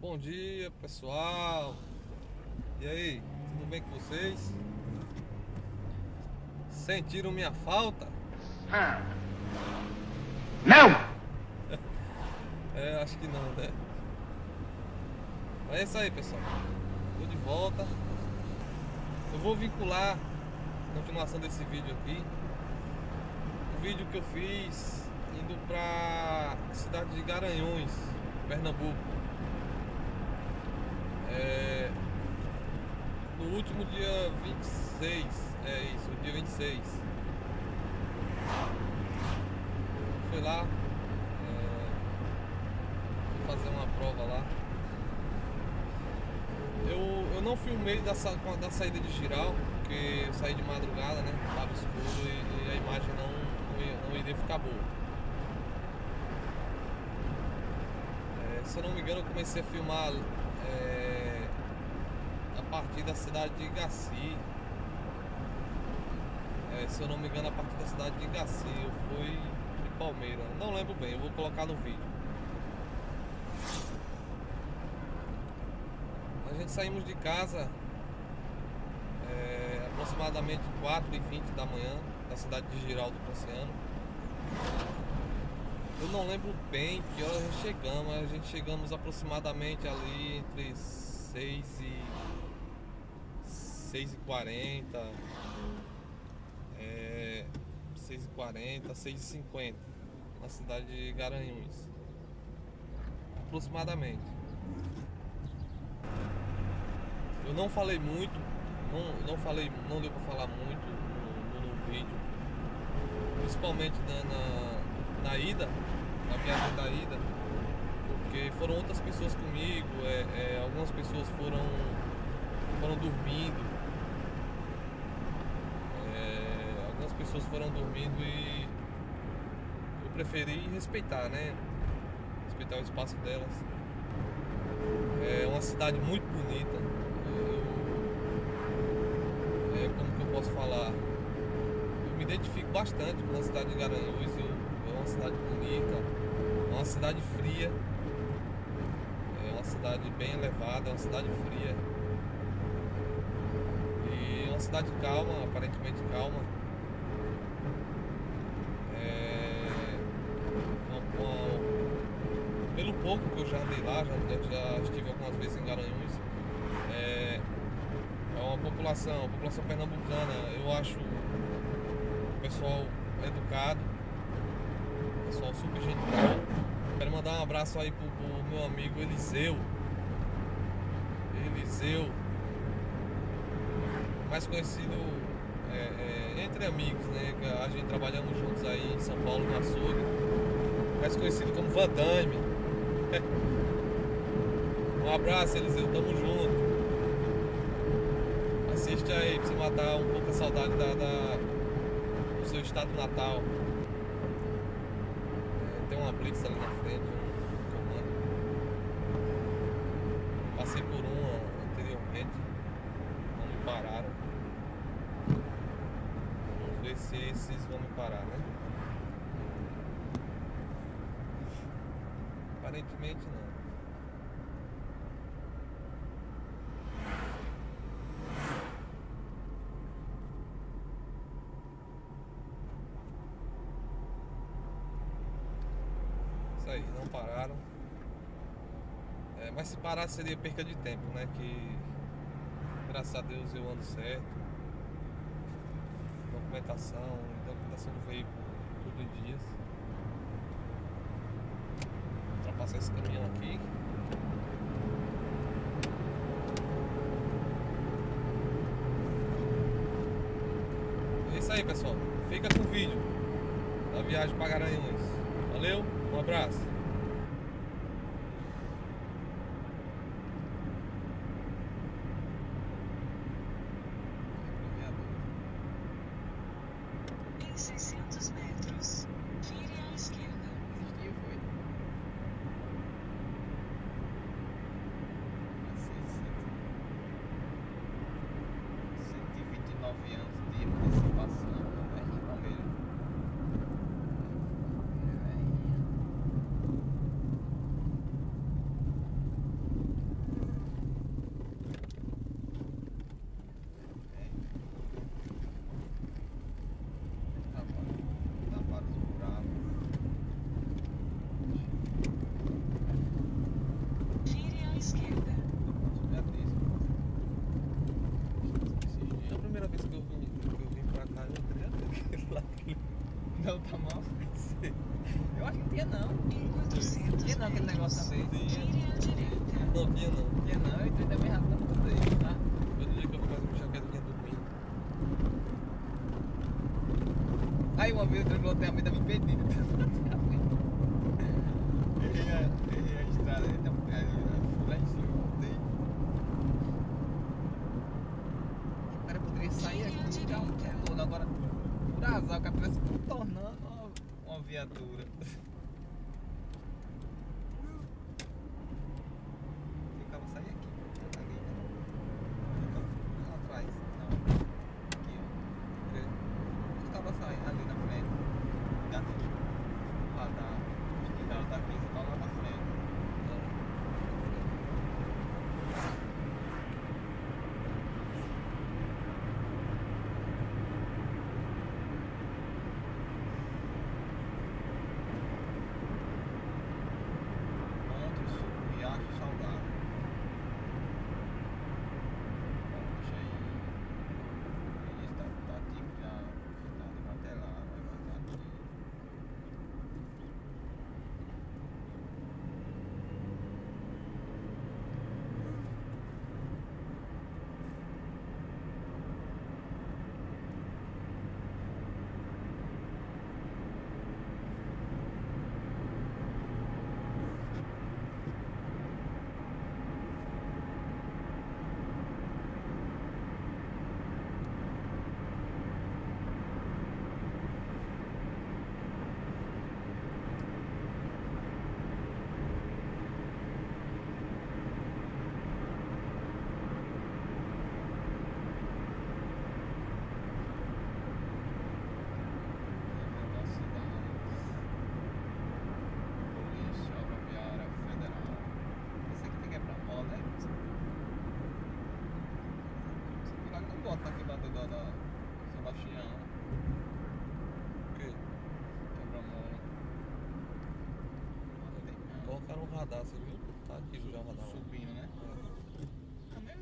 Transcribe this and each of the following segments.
Bom dia pessoal, e aí, tudo bem com vocês? Sentiram minha falta? Não! É, acho que não, né? Mas é isso aí pessoal, tô de volta. Eu vou vincular a continuação desse vídeo aqui. O vídeo que eu fiz indo pra cidade de Garanhuns, Pernambuco. É, no último dia 26, é isso, dia 26. Fui lá, é, fazer uma prova lá. Eu, eu não filmei da, sa- da saída de giral, porque eu saí de madrugada, né? Tava escuro e, e a imagem não, não, ia, não iria ficar boa. É, se eu não me engano, eu comecei a filmar é, a partir da cidade de Igaci. É, se eu não me engano, a partir da cidade de Igaci. Eu fui Palmeira. Não lembro bem, eu vou colocar no vídeo. A gente saímos de casa é, aproximadamente 4h20 da manhã, da cidade de Giraldo Cassiano. Eu não lembro bem que horas chegamos, a gente chegamos aproximadamente ali entre 6 e 6 e 40 é, 6 e 40, 6 e 50 na cidade de Garanhuns aproximadamente. Eu não falei muito não, não falei, não deu pra falar muito no, no- no vídeo principalmente na, na, na ida, na viagem da ida, porque foram outras pessoas comigo, é, é, algumas pessoas foram, foram dormindo, é, algumas pessoas foram dormindo e eu preferi respeitar, né? Respeitar o espaço delas. É uma cidade muito bonita. Eu, é, como que eu posso falar? eu me identifico bastante com a cidade de Garanhuns. Eu- é uma cidade bonita, é uma cidade fria, é uma cidade bem elevada, é uma cidade fria. E é uma cidade calma, aparentemente calma. É, pelo pouco que eu já andei lá, já, já estive algumas vezes em Garanhuns, é, é uma população, a população pernambucana, eu acho o pessoal educado, pessoal super gente boa. Quero mandar um abraço aí pro, pro meu amigo Eliseu. Eliseu, mais conhecido é, é, entre amigos, né? A gente trabalhamos juntos aí em São Paulo no açougue, mais conhecido como Van Damme. Um abraço, Eliseu, tamo junto. Assiste aí pra você matar um pouco a saudade da, da- do seu estado natal. É, tem uma blitz ali na frente, um comando. Passei por uma anteriormente, não me pararam. Vamos ver se esses vão me parar, né? Aparentemente não. Isso aí, não pararam. É, mas se parar seria perca de tempo, né? Que graças a Deus eu ando certo. Documentação, documentação do veículo, tudo em dias. Ultrapassar esse caminhão aqui. É isso aí pessoal. Fica com o vídeo da viagem para Garanhuns. Valeu, um abraço. Tinha aquele negócio ali. Não, tinha não. Tinha não, e tu também me rasgando tudo aí, tá? Todo dia que eu vou fazer um chão, quero do dormir. Aí uma vez eu tranquilotei a mente da minha perdida. Errei a estrada, ele tá lá em cima. O cara poderia sair aqui e um. Agora, por azar, o cara parece contornando tá uma viatura.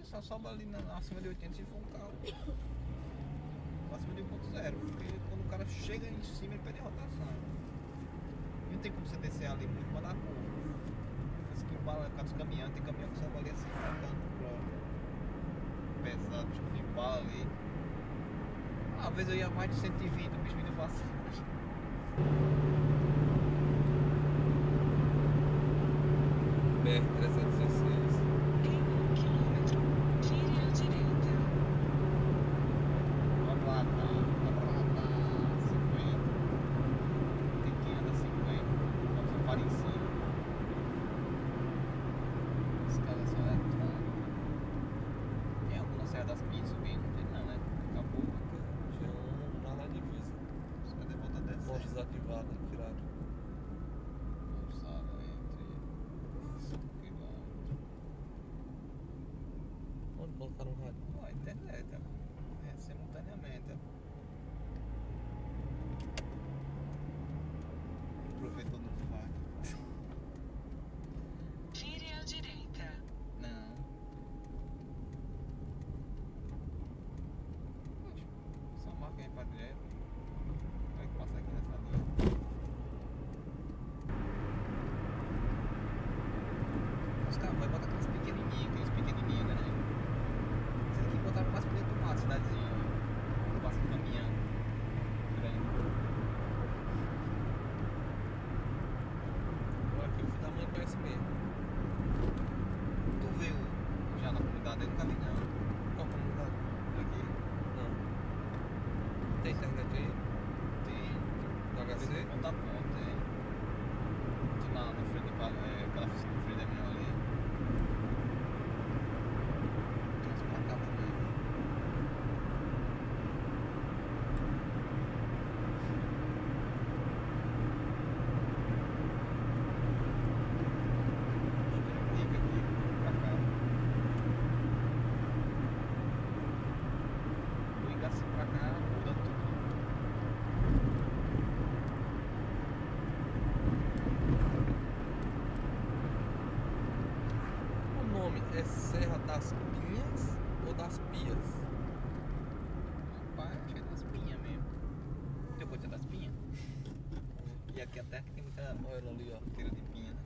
só sobe ali na, acima de 80 se for um carro acima de 1.0, porque quando o cara chega em cima ele perde a rotação. Não tem como você descer ali muito para dar curva. Esse que bala é caminhões, tem caminhão que sobe ali assim, tá pesado, tipo de bala ali. Uma eu ia mais de 120, o bicho me deu vacilo. BR-300. até que tem muita. moela ali, ó. Teira de pinha, né?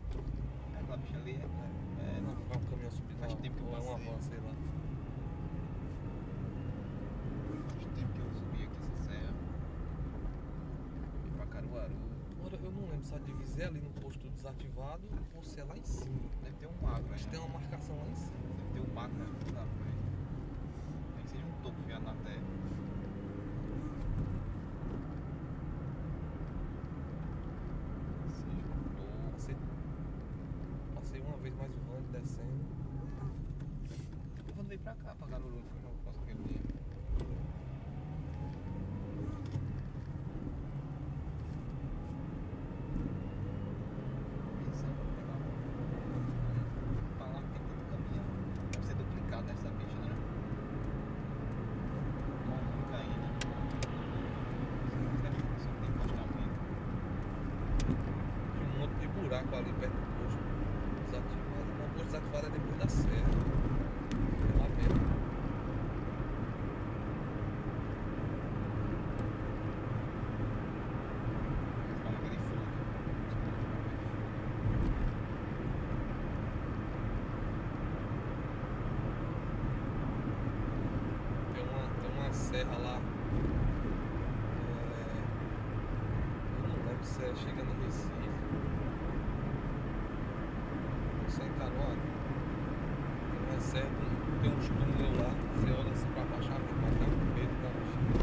Aquela bicha ali é. é não, vai um caminhão subir Faz tempo que eu é passei. É uma van, sei lá. Faz tempo que eu subi aqui essa serra. E pra Caruaru. Olha, eu não lembro se a divisa é ali no posto desativado ou se é lá em cima. Deve ter um macro, Acho né? que tem uma marcação lá em cima. Deve ter um macro na né? frente. Tem que seja um topo viado na terra. é, chega no Recife. Você é em Tarola, recebe, tem uns túnel lá, você olha assim pra baixar, pra cá, com medo tá da mochila.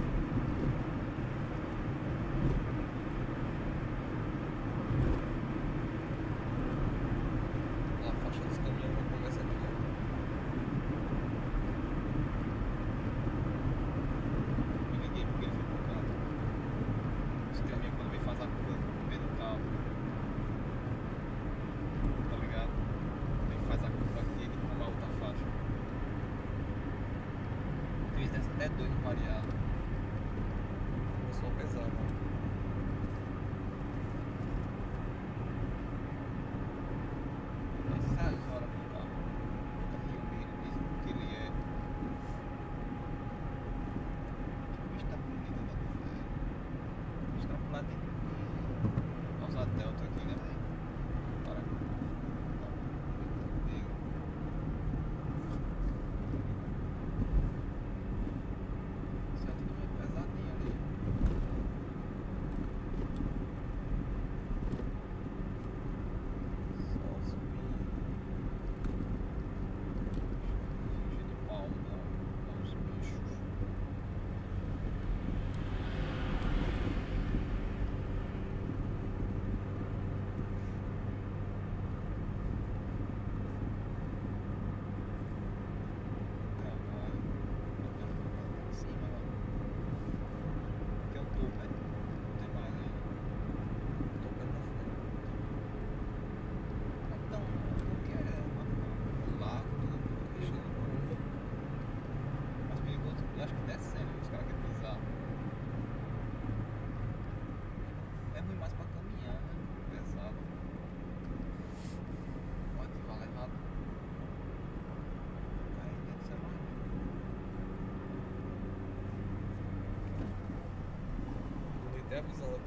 episode